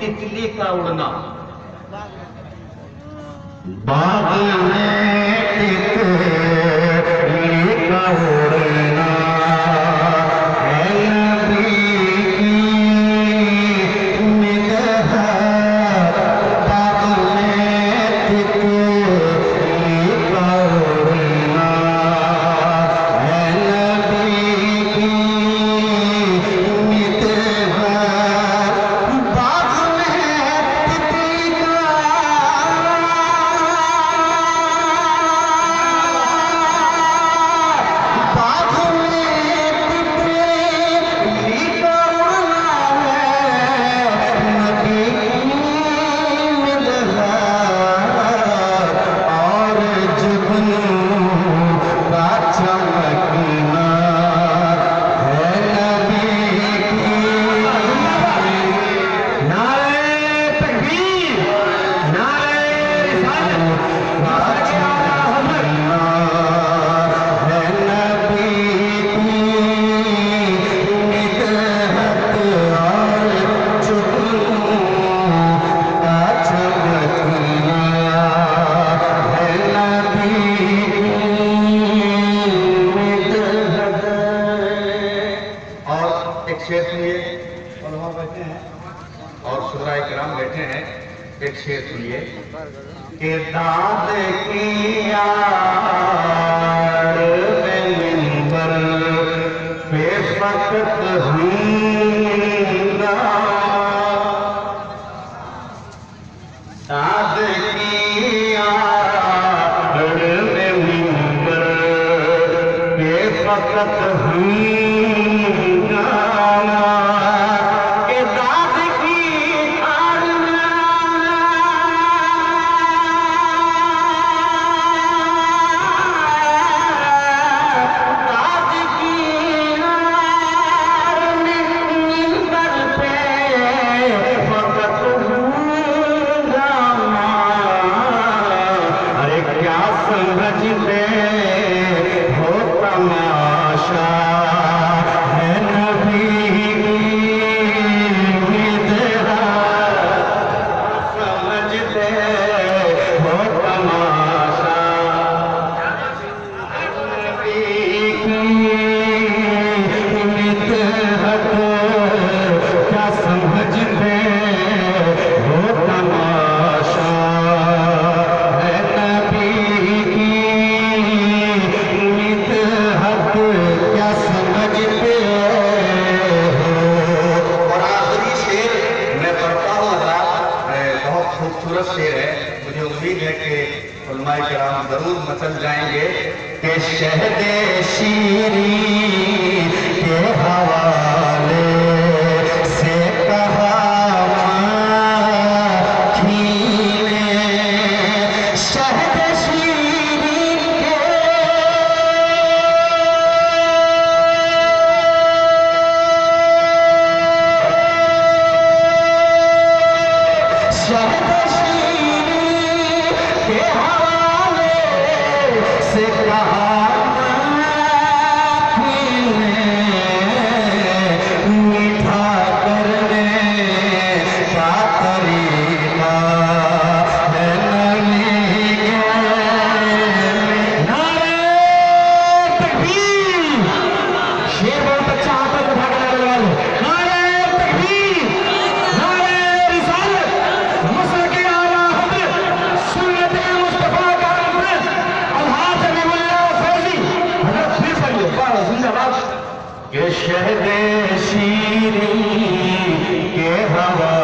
تتلی کا اڑنا۔ باغ میں اور سورہ کرام بیٹھے ہیں، ایک شیر سنیے۔ کہ داد کی میں منبر بے فقط ہوں۔ داد کی میں منبر بے فقط ہوں۔ خوبصورت شعر ہے۔ مجھے امید ہے کہ علماء کرام ضرور مچل جائیں گے کہ شہد شیری کے Guerra! شہر شیری کے ہوا